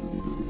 あ。